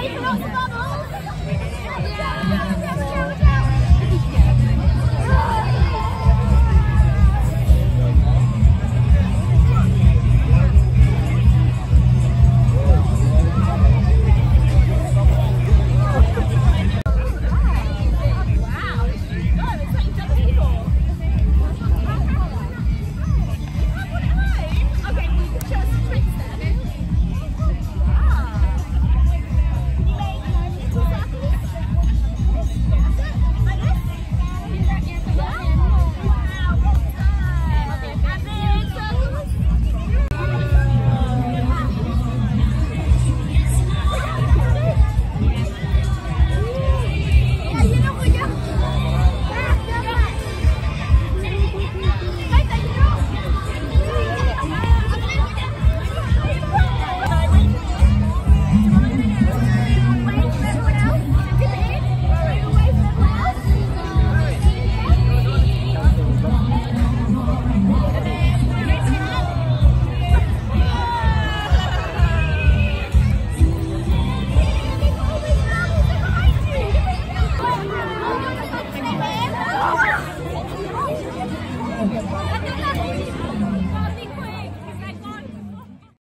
Play from